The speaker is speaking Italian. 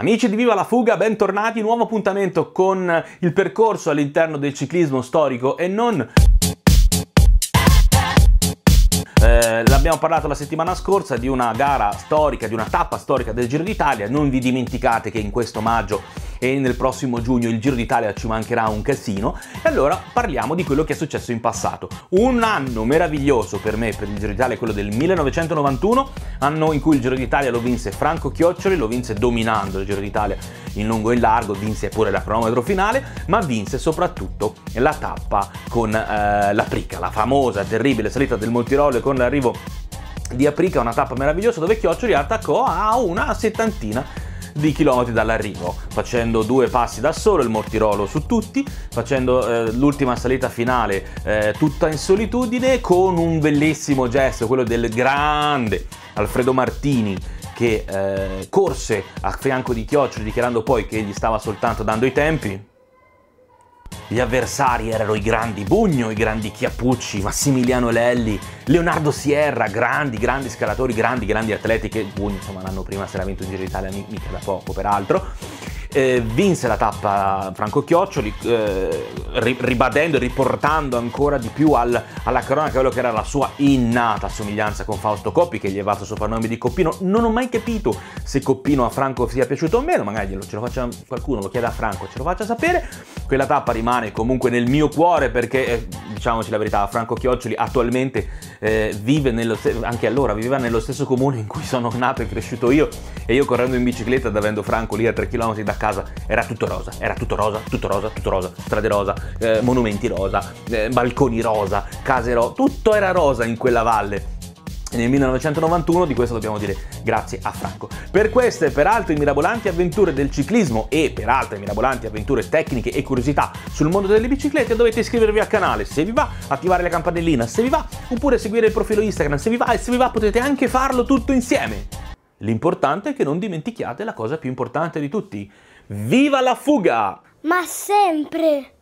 Amici di Viva la Fuga, bentornati, nuovo appuntamento con il percorso all'interno del ciclismo storico e non... Eh, l'abbiamo parlato la settimana scorsa di una gara storica, di una tappa storica del Giro d'Italia, non vi dimenticate che in questo maggio e nel prossimo giugno il Giro d'Italia ci mancherà un casino e allora parliamo di quello che è successo in passato. Un anno meraviglioso per me, per il Giro d'Italia, quello del 1991, anno in cui il Giro d'Italia lo vinse Franco Chioccioli, lo vinse dominando il Giro d'Italia in lungo e in largo, vinse pure la cronometro finale, ma vinse soprattutto la tappa con eh, la Prica, la famosa, terribile salita del Montirolo con l'arrivo di Aprica, una tappa meravigliosa dove Chioccioli attaccò a una settantina di chilometri dall'arrivo, facendo due passi da solo, il mortirolo su tutti, facendo eh, l'ultima salita finale eh, tutta in solitudine con un bellissimo gesto, quello del grande Alfredo Martini che eh, corse a fianco di Chioccioli dichiarando poi che gli stava soltanto dando i tempi, gli avversari erano i grandi Bugno, i grandi Chiappucci, Massimiliano Lelli, Leonardo Sierra, grandi, grandi scalatori, grandi, grandi atleti che Bugno, insomma, l'anno prima si era vinto in Giro d'Italia, mica da poco peraltro eh, vinse la tappa Franco Chioccioli, eh, ribadendo e riportando ancora di più al, alla cronaca quello che era la sua innata somiglianza con Fausto Coppi, che gli è dato il soprannome di Coppino. Non ho mai capito se Coppino a Franco sia piaciuto o meno, magari ce lo faccia qualcuno, lo chiede a Franco, ce lo faccia sapere. Quella tappa rimane comunque nel mio cuore perché, eh, diciamoci la verità, Franco Chioccioli attualmente eh, vive nello stesso, anche allora viveva nello stesso comune in cui sono nato e cresciuto io e io correndo in bicicletta ed avendo Franco lì a 3 km da casa era tutto rosa, era tutto rosa, tutto rosa, tutto rosa, strade rosa, eh, monumenti rosa, eh, balconi rosa, case rosa, tutto era rosa in quella valle nel 1991 di questo dobbiamo dire grazie a Franco. Per queste e per altre mirabolanti avventure del ciclismo e per altre mirabolanti avventure tecniche e curiosità sul mondo delle biciclette dovete iscrivervi al canale se vi va, attivare la campanellina se vi va, oppure seguire il profilo Instagram se vi va e se vi va potete anche farlo tutto insieme. L'importante è che non dimentichiate la cosa più importante di tutti. Viva la fuga! Ma sempre!